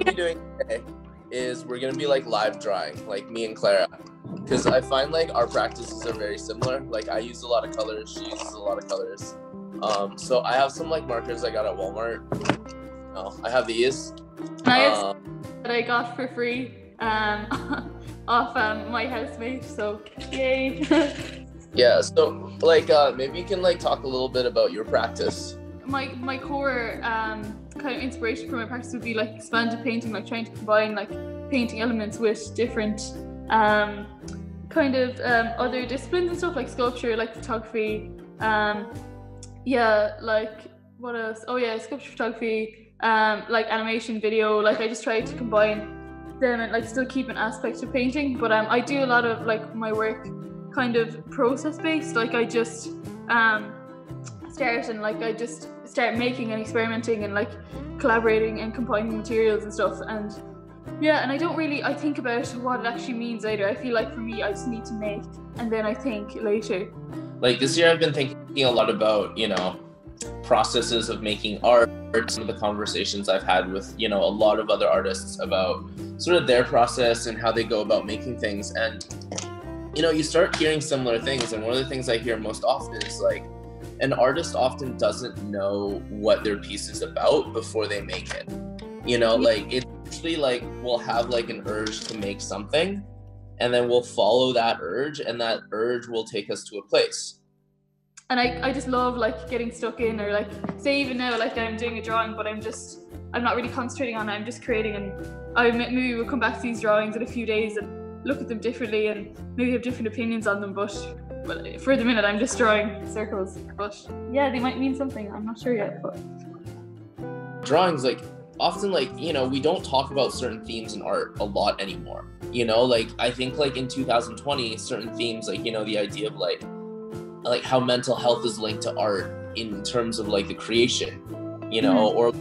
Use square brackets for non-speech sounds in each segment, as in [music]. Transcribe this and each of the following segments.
gonna be doing today is we're gonna be like live drawing, like me and Clara, because I find like our practices are very similar. Like I use a lot of colors, she uses a lot of colors. Um, so I have some like markers I got at Walmart. Oh, I have these. Nice. Um, that I got for free um, [laughs] off um, my housemate. So yay! [laughs] yeah. So like, uh, maybe you can like talk a little bit about your practice. my my core um, kind of inspiration for my practice would be like expanded painting, like trying to combine like painting elements with different um, kind of um, other disciplines and stuff like sculpture, like photography. Um, yeah, like what else? Oh yeah, sculpture, photography, um, like animation, video. Like I just try to combine them and like still keep an aspect of painting. But um, I do a lot of like my work kind of process based. Like I just um, start and like I just start making and experimenting and like collaborating and combining materials and stuff and yeah and I don't really I think about what it actually means either I feel like for me I just need to make and then I think later Like this year, I've been thinking a lot about you know processes of making art. Some of the conversations I've had with you know a lot of other artists about sort of their process and how they go about making things and you know you start hearing similar things and one of the things i hear most often is like an artist often doesn't know what their piece is about before they make it. You know like it's usually like we'll have like an urge to make something and then we'll follow that urge and that urge will take us to a place. And I, I just love like getting stuck in or like say even now like I'm doing a drawing but I'm just I'm not really concentrating on it. I'm just creating and I maybe we'll come back to these drawings in a few days and look at them differently and maybe have different opinions on them but but for the minute I'm just drawing circles. But yeah they might mean something. I'm not sure yet but drawings like often like you know we don't talk about certain themes in art a lot anymore. You know like i think like in 2020 certain themes like you know the idea of like like how mental health is linked to art in terms of like the creation you know mm-hmm. or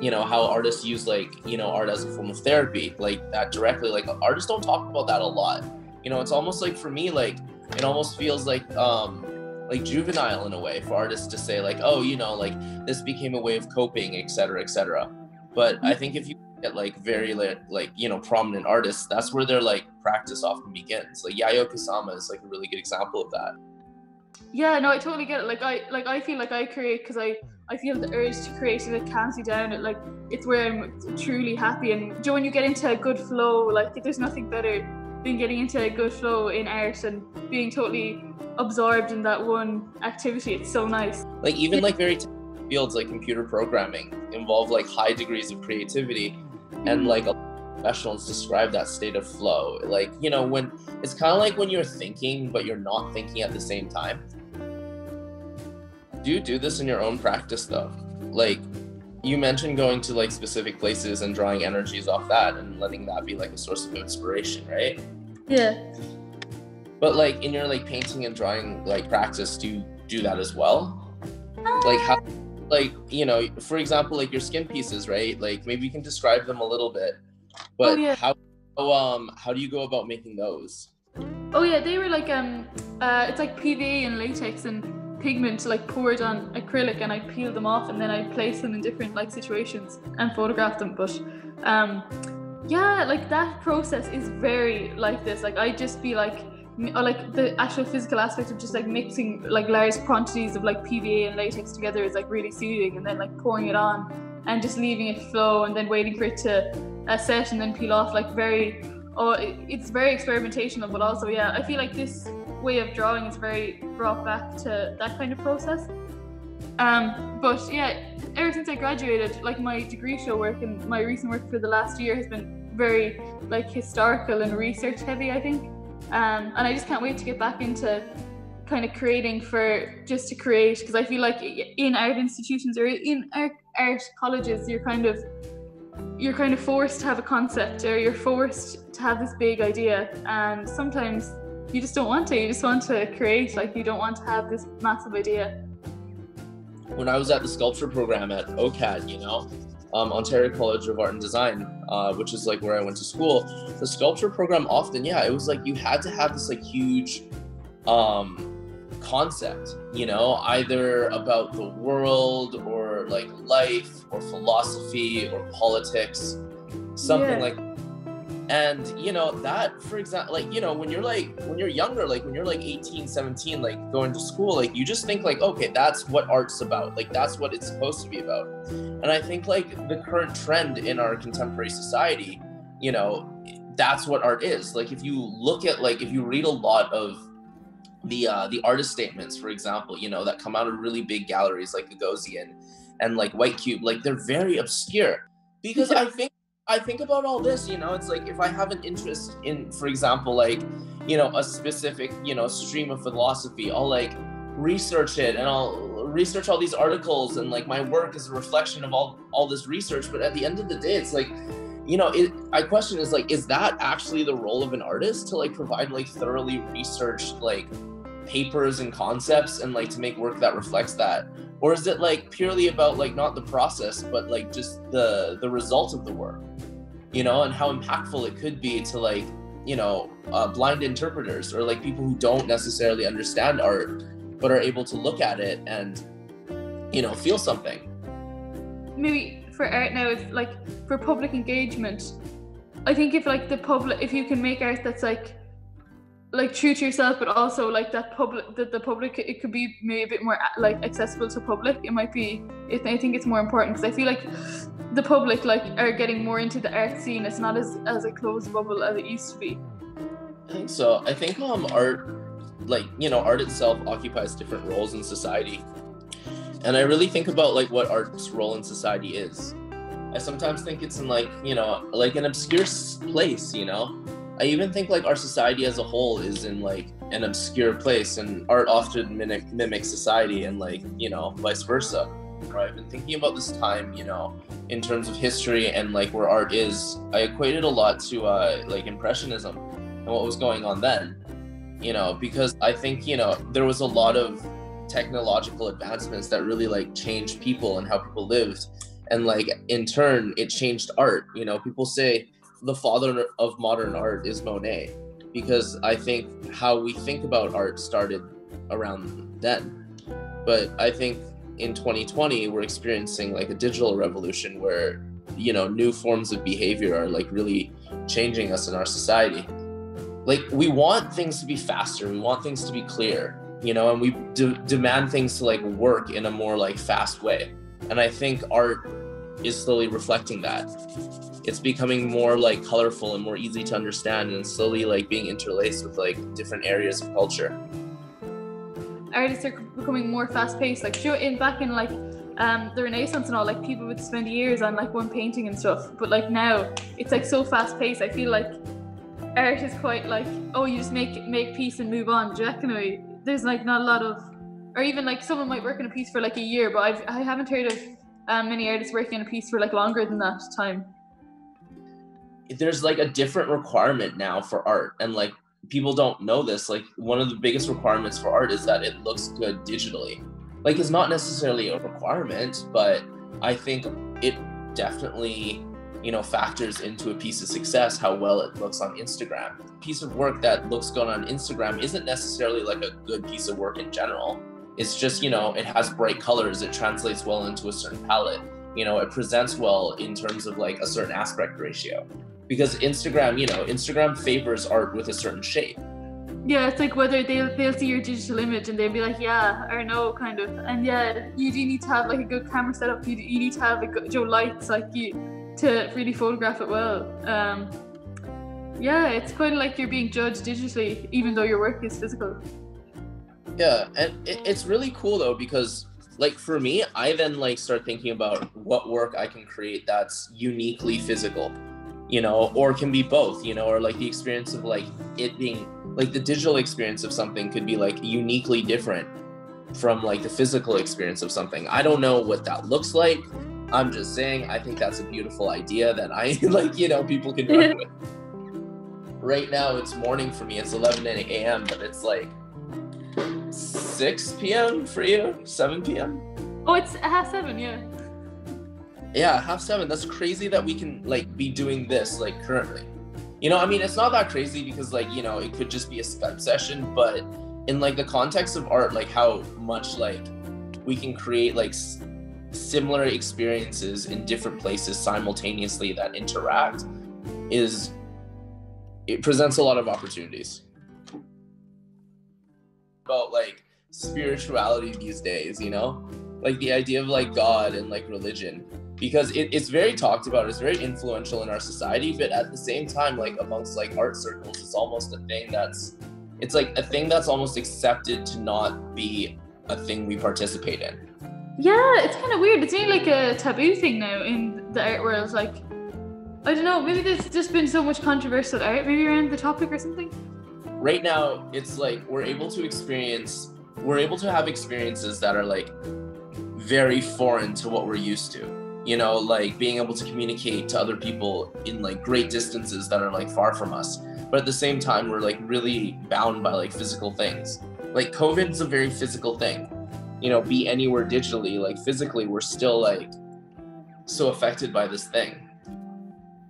you know how artists use like you know art as a form of therapy like that directly. Like artists don't talk about that a lot. You know it's almost like for me like it almost feels like um like juvenile in a way for artists to say like oh you know like this became a way of coping etc cetera, etc cetera. but i think if you get like very like, like you know prominent artists that's where their like practice often begins. Like Yayoi Kusama is like a really good example of that. Yeah no I totally get it. Like I like I feel like I create because I I feel the urge to create and it calms me down. It like it's where I'm truly happy. And you when you get into a good flow like there's nothing better than getting into a good flow in art and being totally absorbed in that one activity. It's so nice. Like even like very technical fields like computer programming involve like high degrees of creativity and mm. like professionals describe that state of flow. Like you know when it's kind of like when you're thinking but you're not thinking at the same time. Do you do this in your own practice though. Like you mentioned going to like specific places and drawing energies off that and letting that be like a source of inspiration right yeah. But like in your like painting and drawing like practice do you do that as well? Like how like you know for example like your skin pieces right? Like maybe you can describe them a little bit. But Oh, yeah. how how, um how do you go about making those? Oh yeah, they were like um, uh, it's like PVA and latex and pigment like poured on acrylic, and I peel them off, and then I place them in different like situations and photograph them. But um, yeah, like that process is very like this. Like I just be like, or like the actual physical aspect of just like mixing like large quantities of like PVA and latex together is like really soothing, and then like pouring it on and just leaving it flow, and then waiting for it to uh, set and then peel off. Like very oh it, it's very experimentational but also yeah i feel like this way of drawing is very brought back to that kind of process um but yeah ever since i graduated like my degree show work and my recent work for the last year has been very like historical and research heavy i think. Um and i just can't wait to get back into kind of creating for just to create because i feel like in art institutions or in art, art colleges you're kind of you're kind of forced to have a concept or you're forced to have this big idea. And sometimes you just don't want to you just want to create like you don't want to have this massive idea. When i was at the sculpture program at ocad you know um, ontario college of art and design uh, which is like where i went to school the sculpture program often yeah it was like you had to have this like huge um concept you know either about the world or like life or philosophy or politics something Yeah. like and you know that for example like you know when you're like when you're younger like when you're like 18 17 like going to school like you just think like okay that's what art's about. Like that's what it's supposed to be about. And i think like the current trend in our contemporary society you know that's what art is. Like if you look at like if you read a lot of the uh the artist statements for example you know that come out of really big galleries like Gagosian and like White Cube like they're very obscure. Because I think I think about all this you know it's like if I have an interest in for example like you know a specific you know stream of philosophy I'll like research it and I'll research all these articles and like my work is a reflection of all all this research. But at the end of the day it's like you know it i question is like is that actually the role of an artist to like provide like thoroughly researched like papers and concepts and like to make work that reflects that? Or is it like purely about like not the process but like just the the result of the work? You know and how impactful it could be to like you know uh, blind interpreters or like people who don't necessarily understand art but are able to look at it and you know feel something. Maybe for art now if like for public engagement i think if like the public if you can make art that's like like true to yourself but also like that public that the public it could be maybe a bit more like accessible to public it might be it, i think it's more important because i feel like the public like are getting more into the art scene it's not as as a closed bubble as it used to be I think so. I think um art like you know art itself occupies different roles in society. And I really think about like what art's role in society is. I sometimes think it's in like, you know, like an obscure place, you know. I even think like our society as a whole is in like an obscure place and art often mimic mimics society and like, you know, vice versa. Right? I've been thinking about this time, you know, in terms of history and like where art is. I equated a lot to uh like impressionism and what was going on then you know because i think you know there was a lot of technological advancements that really like changed people and how people lived and like in turn it changed art you know people say the father of modern art is monet because i think how we think about art started around then. But i think in 2020 we're experiencing like a digital revolution where you know new forms of behavior are like really changing us in our society. Like we want things to be faster we want things to be clear you know and we de- demand things to like work in a more like fast way. And i think art is slowly reflecting that it's becoming more like colorful and more easy to understand and slowly like being interlaced with like different areas of culture artists are becoming more fast paced. Like sure, in back in like um, the Renaissance and all, like people would spend years on like one painting and stuff. But like now, it's like so fast paced. I feel like art is quite like oh, you just make make peace and move on. Do you reckon? There's like not a lot of, or even like someone might work on a piece for like a year, but I've I haven't heard of um, many artists working on a piece for like longer than that time. there's like a different requirement now for art and like people don't know this like one of the biggest requirements for art is that it looks good digitally. Like it's not necessarily a requirement but i think it definitely you know factors into a piece of success how well it looks on instagram. Piece of work that looks good on instagram isn't necessarily like a good piece of work in general it's just you know it has bright colors it translates well into a certain palette you know it presents well in terms of like a certain aspect ratio because Instagram, you know, Instagram favors art with a certain shape. Yeah, it's like whether they'll they'll see your digital image and they'll be like, yeah or no, kind of. And yeah, you do need to have like a good camera setup. You, you need to have like your lights like you to really photograph it well. Um, yeah, it's kind of like you're being judged digitally, even though your work is physical. Yeah, and it, it's really cool though because like for me, I then like start thinking about what work I can create that's uniquely physical, you know, or can be both, you know, or like the experience of like it being like the digital experience of something could be like uniquely different from like the physical experience of something. I don't know what that looks like. I'm just saying I think that's a beautiful idea that I [laughs] like, you know, people can run [laughs] with. Right now it's morning for me. It's 11 a.m., but it's like 6 p.m. for you, 7 p.m. Oh, it's half seven, yeah. Yeah, half seven. That's crazy that we can like be doing this like currently. You know, I mean, it's not that crazy because like you know it could just be a Skype session, but in like the context of art, like how much like we can create like s- similar experiences in different places simultaneously that interact is it presents a lot of opportunities about like spirituality these days you know like the idea of like god and like religion because it, it's very talked about it's very influential in our society but at the same time like amongst like art circles it's almost a thing that's it's like a thing that's almost accepted to not be a thing we participate in Yeah, it's kind of weird. It's nearly like a taboo thing now in the art world. Like, I don't know, maybe there's just been so much controversial art, maybe around the topic or something. right now it's like we're able to experience we're able to have experiences that are like very foreign to what we're used to. You know like being able to communicate to other people in like great distances that are like far from us. But at the same time we're like really bound by like physical things. Like covid's a very physical thing. You know be anywhere digitally like physically we're still like so affected by this thing.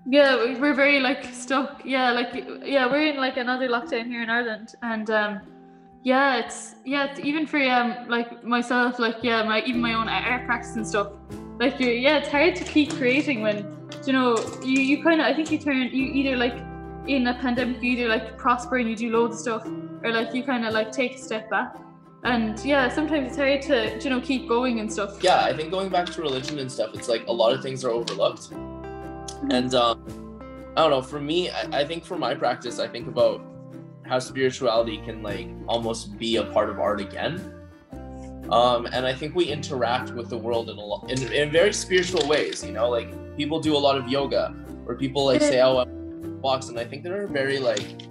Yeah, we- we're very like stuck. Yeah, like yeah, we're in like another lockdown here in Ireland, and um, yeah, it's yeah, it's even for um like myself, like yeah, my even my own art practice and stuff. Like you, yeah, it's hard to keep creating when you know you you kind of I think you turn you either like in a pandemic you either like prosper and you do loads of stuff, or like you kind of like take a step back. And yeah, sometimes it's hard to you know keep going and stuff. yeah i think going back to religion and stuff it's like a lot of things are overlooked and um i don't know for me I, I think for my practice i think about how spirituality can like almost be a part of art again. Um and i think we interact with the world in a lot in, in very spiritual ways you know? Like people do a lot of yoga or people like say oh I'm walks and i think there are very like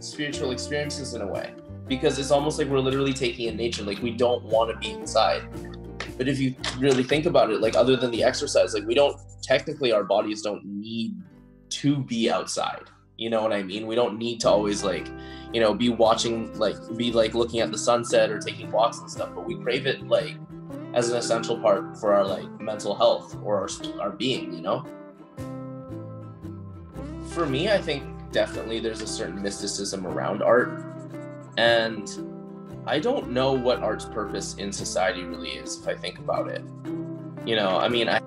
spiritual experiences in a way. Because it's almost like we're literally taking in nature like we don't want to be inside. But if you really think about it like other than the exercise like we don't technically our bodies don't need to be outside you know what i mean we don't need to always like you know be watching like be like looking at the sunset or taking walks and stuff but we crave it like as an essential part for our like mental health or our, our being you know for me i think definitely there's a certain mysticism around art and I don't know what art's purpose in society really is if I think about it. You know, I mean, I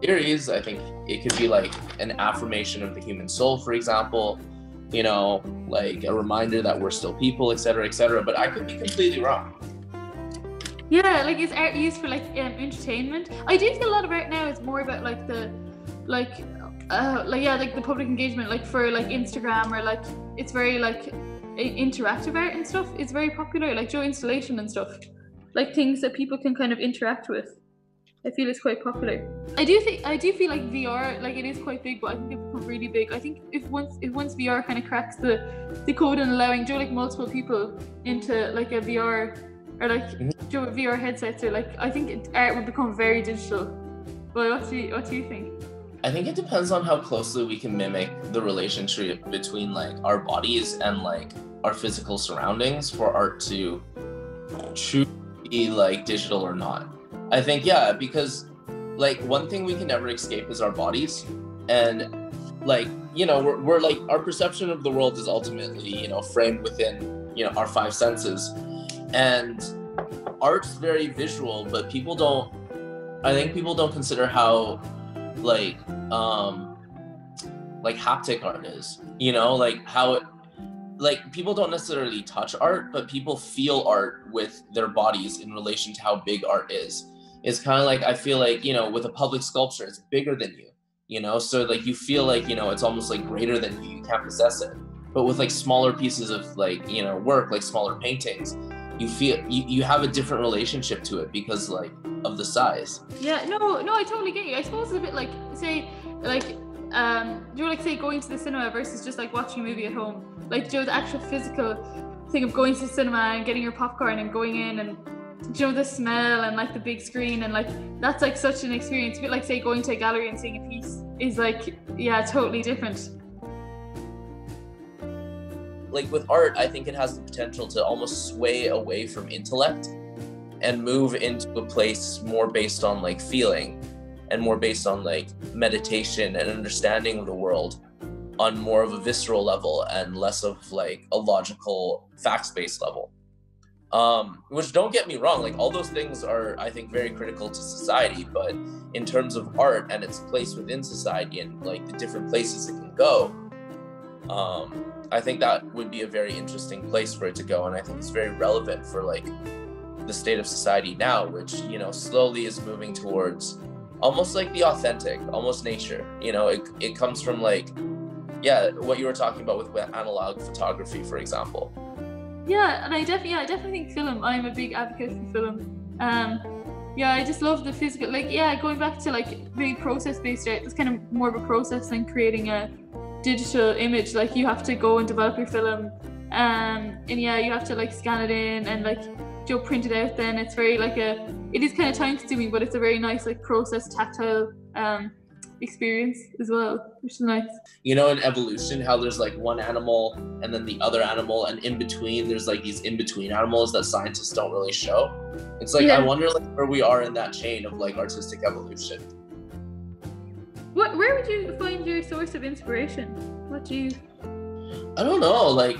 theories, I think it could be like an affirmation of the human soul, for example, you know, like a reminder that we're still people, etc cetera, et cetera. But I could be completely wrong. Yeah, like is art used for like um, entertainment? I do feel a lot of art now is more about like the, like, uh, like yeah, like the public engagement, like for like Instagram or like it's very like interactive art and stuff. It's very popular, like Joe installation and stuff, like things that people can kind of interact with. I feel it's quite popular. I do think I do feel like VR, like it is quite big, but I think it's become really big. I think if once if once VR kind of cracks the the code and allowing Joe like multiple people into like a VR or like Mhm. Joe VR headsets or like I think it, art would become very digital. But what do you, what do you think? I think it depends on how closely we can mimic the relationship between like our bodies and like our physical surroundings for art to truly be like digital or not. I think yeah, because like one thing we can never escape is our bodies, and like you know we're, we're like our perception of the world is ultimately you know framed within you know our five senses, and art's very visual, but people don't. I think people don't consider how like um like haptic art is you know like how it like people don't necessarily touch art but people feel art with their bodies in relation to how big art is it's kind of like i feel like you know with a public sculpture it's bigger than you you know so like you feel like you know it's almost like greater than you you can't possess it but with like smaller pieces of like you know work like smaller paintings you feel you, you have a different relationship to it because like of the size Yeah, no, no, I totally get you. I suppose it's a bit like say like um you know, like say going to the cinema versus just like watching a movie at home. Like Joe, the actual physical thing of going to the cinema and getting your popcorn and going in and you know the smell and like the big screen and like that's like such an experience. A bit like say going to a gallery and seeing a piece is like yeah, totally different. like with art, I think it has the potential to almost sway away from intellect and move into a place more based on like feeling and more based on like meditation and understanding of the world on more of a visceral level and less of like a logical facts based level. Um, which don't get me wrong, like all those things are, I think, very critical to society. But in terms of art and its place within society and like the different places it can go, um, I think that would be a very interesting place for it to go. And I think it's very relevant for like the state of society now, which, you know, slowly is moving towards almost like the authentic, almost nature. You know, it, it comes from like, yeah, what you were talking about with analog photography, for example. Yeah, and I definitely, yeah, I definitely think film. I'm a big advocate for film. Um, yeah, I just love the physical, like, yeah, going back to like really process-based art. It's kind of more of a process than creating a digital image. Like, you have to go and develop your film, um, and yeah, you have to like scan it in and like Joe print it out. Then it's very like a, it is kind of time-consuming, but it's a very nice like process, tactile um experience as well, which is nice. You know, in evolution, how there's like one animal and then the other animal, and in between, there's like these in between animals that scientists don't really show. It's like, yeah. I wonder like where we are in that chain of like artistic evolution. What, where would you find your source of inspiration? What do you? I don't know. Like,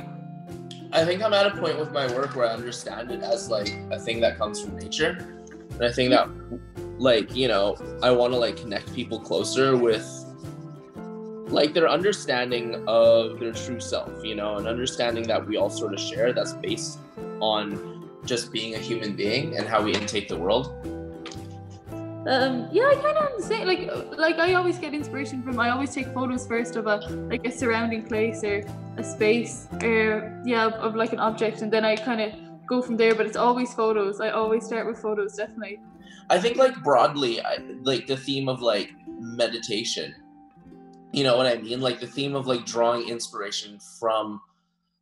I think I'm at a point with my work where I understand it as like a thing that comes from nature. And I think that mm-hmm. Like you know i want to like connect people closer with like their understanding of their true self you know and understanding that we all sort of share that's based on just being a human being and how we intake the world. Um yeah i kind of understand like like i always get inspiration from i always take photos first of a like a surrounding place or a space or yeah of, of like an object and then i kind of go from there but it's always photos. I always start with photos definitely I think like broadly, I, like the theme of like meditation. You know what I mean? Like the theme of like drawing inspiration from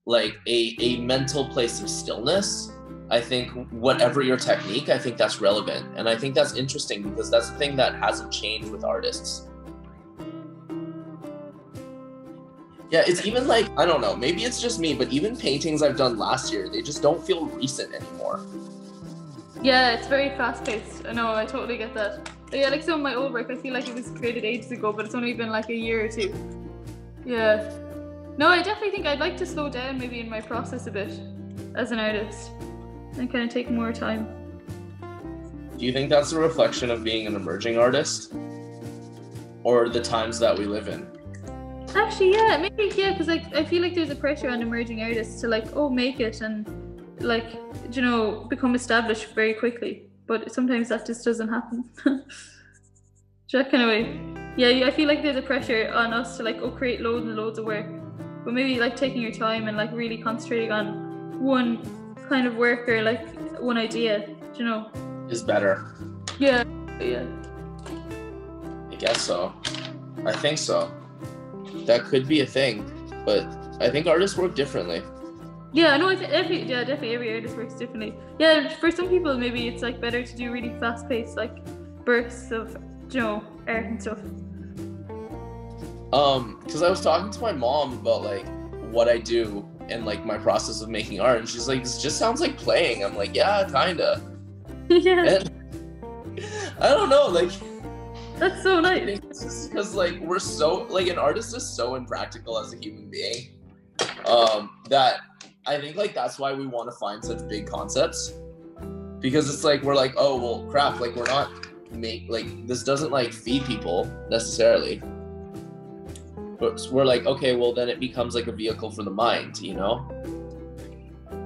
like a a mental place of stillness. I think whatever your technique, I think that's relevant, and I think that's interesting because that's the thing that hasn't changed with artists. Yeah, it's even like I don't know, maybe it's just me, but even paintings I've done last year, they just don't feel recent anymore. Yeah, it's very fast paced. I know, I totally get that. But yeah, like some of my old work, I feel like it was created ages ago, but it's only been like a year or two. Yeah. No, I definitely think I'd like to slow down maybe in my process a bit as an artist and kind of take more time. Do you think that's a reflection of being an emerging artist? Or the times that we live in? Actually, yeah, maybe, yeah, because like, I feel like there's a pressure on emerging artists to like, oh, make it and like you know become established very quickly. But sometimes that just doesn't happen. That kind of way yeah i feel like there's a pressure on us to like oh create loads and loads of work. But maybe like taking your time and like really concentrating on one kind of work or like one idea you know? Is better. Yeah. Yeah. I guess so. I think so. That could be a thing but i think artists work differently yeah, no, I th- every yeah, definitely every artist works differently. Yeah, for some people maybe it's like better to do really fast paced like bursts of you know art and stuff. Um, because I was talking to my mom about like what I do and like my process of making art, and she's like, "This just sounds like playing." I'm like, "Yeah, kinda." [laughs] yeah. And, [laughs] I don't know, like. That's so nice. Because like we're so like an artist is so impractical as a human being, um, that I think like that's why we want to find such big concepts. Because it's like we're like oh well crap like we're not make like this doesn't like feed people necessarily. But we're like okay well then it becomes like a vehicle for the mind you know?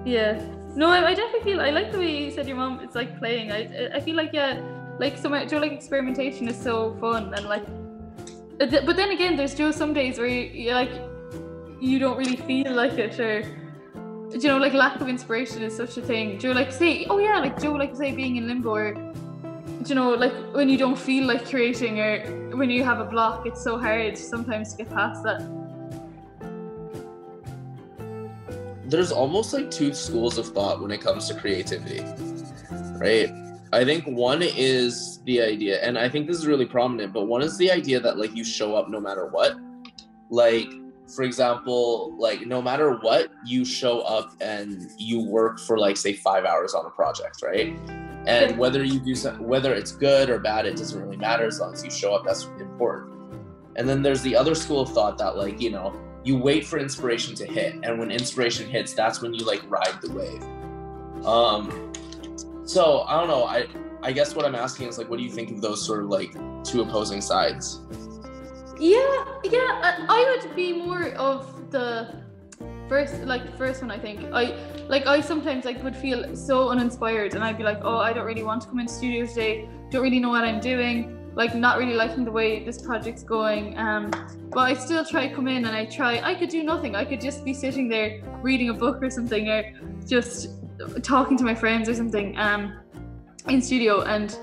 Yeah. No I, I definitely feel I like the way you said your mom it's like playing. I I feel like yeah like so much like experimentation is so fun and like but then again there's just some days where you, you like you don't really feel like it or you know, like lack of inspiration is such a thing. Do you like say, oh yeah, like do like say being in limbo or do you know, like when you don't feel like creating or when you have a block, it's so hard sometimes to get past that. There's almost like two schools of thought when it comes to creativity, right? I think one is the idea, and I think this is really prominent, but one is the idea that like you show up no matter what. Like for example, like no matter what, you show up and you work for like say five hours on a project, right? And whether you do some, whether it's good or bad, it doesn't really matter as long as you show up. That's important. And then there's the other school of thought that like you know you wait for inspiration to hit, and when inspiration hits, that's when you like ride the wave. Um, so I don't know. I I guess what I'm asking is like, what do you think of those sort of like two opposing sides? Yeah, yeah. I, I would be more of the first, like the first one. I think I like I sometimes like would feel so uninspired, and I'd be like, oh, I don't really want to come into studio today. Don't really know what I'm doing. Like not really liking the way this project's going. Um, but I still try to come in and I try. I could do nothing. I could just be sitting there reading a book or something, or just talking to my friends or something. Um, in studio and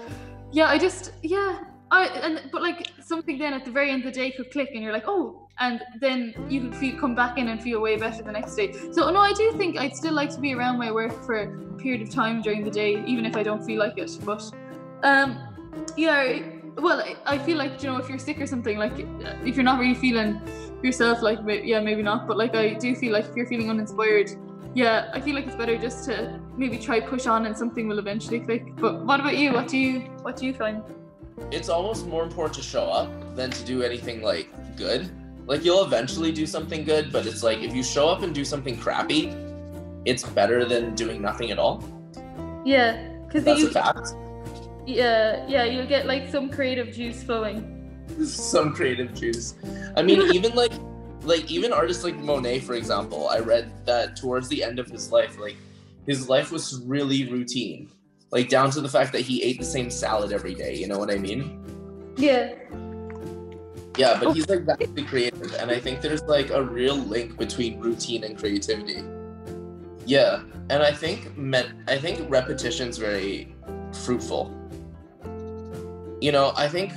yeah i just yeah i and but like something then at the very end of the day could click and you're like oh and then you could feel come back in and feel way better the next day so no i do think i'd still like to be around my work for a period of time during the day even if i don't feel like it but um yeah well i feel like you know if you're sick or something like if you're not really feeling yourself like yeah maybe not but like i do feel like if you're feeling uninspired yeah, I feel like it's better just to maybe try push on and something will eventually click. But what about you? What do you what do you find? It's almost more important to show up than to do anything like good. Like you'll eventually do something good, but it's like if you show up and do something crappy, it's better than doing nothing at all. Yeah, because that's you, a fact. Yeah, yeah, you'll get like some creative juice flowing. [laughs] some creative juice. I mean, [laughs] even like like even artists like Monet, for example, I read that towards the end of his life, like his life was really routine, like down to the fact that he ate the same salad every day. You know what I mean? Yeah. Yeah, but he's like vastly creative, and I think there's like a real link between routine and creativity. Yeah, and I think met I think repetition's very fruitful. You know, I think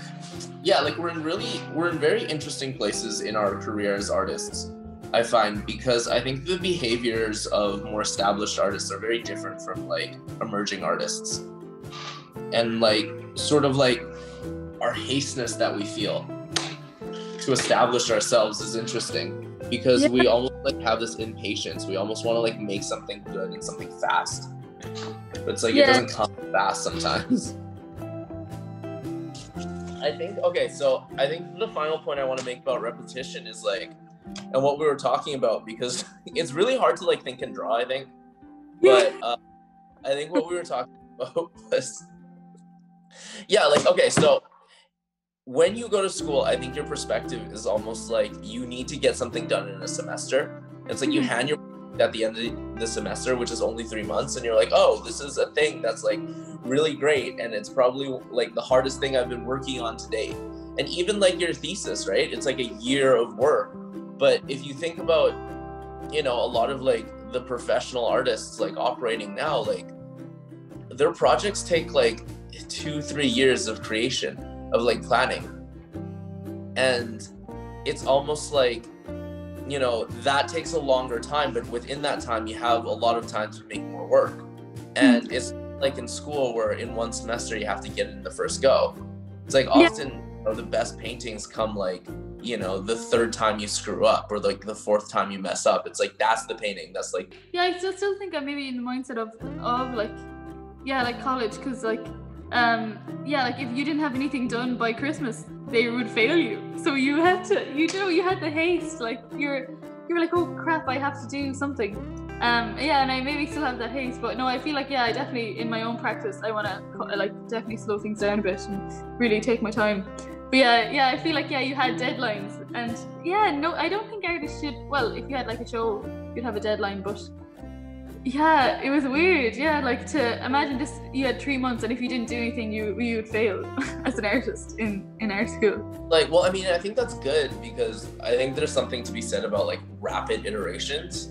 yeah, like we're in really we're in very interesting places in our career as artists. I find because I think the behaviors of more established artists are very different from like emerging artists. And like sort of like our hasteness that we feel to establish ourselves is interesting because yeah. we almost like have this impatience. We almost want to like make something good and something fast. But it's like yeah. it doesn't come fast sometimes. I think okay, so I think the final point I want to make about repetition is like, and what we were talking about because [laughs] it's really hard to like think and draw. I think, but uh, I think what we were talking [laughs] about was, yeah, like okay, so when you go to school, I think your perspective is almost like you need to get something done in a semester. It's like you mm-hmm. hand your at the end of the semester, which is only three months, and you're like, oh, this is a thing that's like really great, and it's probably like the hardest thing I've been working on to date. And even like your thesis, right? It's like a year of work. But if you think about, you know, a lot of like the professional artists like operating now, like their projects take like two, three years of creation, of like planning. And it's almost like you know that takes a longer time but within that time you have a lot of time to make more work and mm-hmm. it's like in school where in one semester you have to get it in the first go it's like often yeah. you know, the best paintings come like you know the third time you screw up or like the fourth time you mess up. It's like that's the painting. That's like yeah i still, still think i'm maybe in the mindset of of like yeah like college. Because like um yeah like if you didn't have anything done by christmas they would fail you. So you had to you know you had the haste. Like you're you're like oh crap i have to do something. Um yeah and i maybe still have that haste but no i feel like yeah i definitely in my own practice i want to like definitely slow things down a bit and really take my time but yeah yeah i feel like yeah you had deadlines and yeah no i don't think artists should well if you had like a show you'd have a deadline but yeah, it was weird. Yeah, like to imagine this, you had three months, and if you didn't do anything, you you would fail [laughs] as an artist in in art school. Like, well, I mean, I think that's good because I think there's something to be said about like rapid iterations,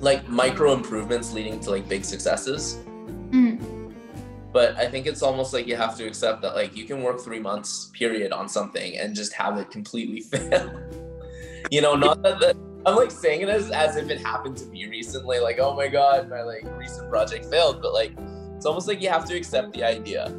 like micro improvements leading to like big successes. Mm. But I think it's almost like you have to accept that like you can work three months period on something and just have it completely [laughs] fail. you know, not that the I'm like saying it as, as if it happened to me recently, like, oh my god, my like recent project failed, but like it's almost like you have to accept the idea.